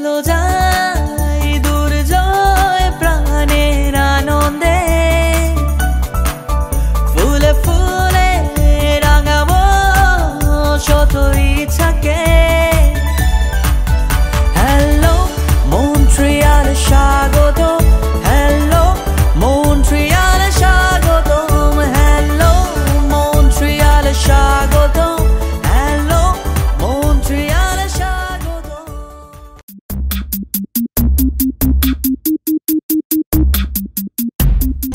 落在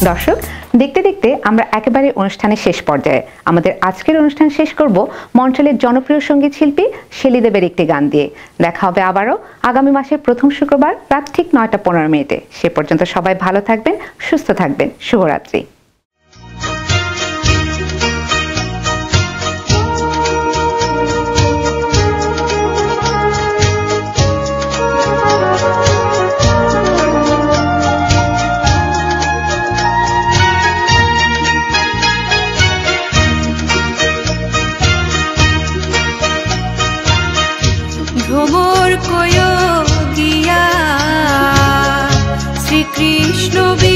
দর্শক, দেখতে দেখতে আমরা একেবারে অনুষ্ঠানের শেষ পর্যায়ে। আমাদের আজকের অনুষ্ঠান শেষ করব মন্ট্রালের জনপ্রিয় সংগীত শিল্পী শেলিদেবের একটি গান দিয়ে। দেখা হবে আবারও আগামী মাসের প্রথম শুক্রবার রাত ঠিক নয়টা পনেরো মিনিটে। সে পর্যন্ত সবাই ভালো থাকবেন, সুস্থ থাকবেন। শুভরাত্রি। Vishnu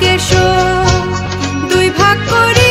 কেশ দুই ভাগ করে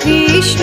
কৃষ্ণ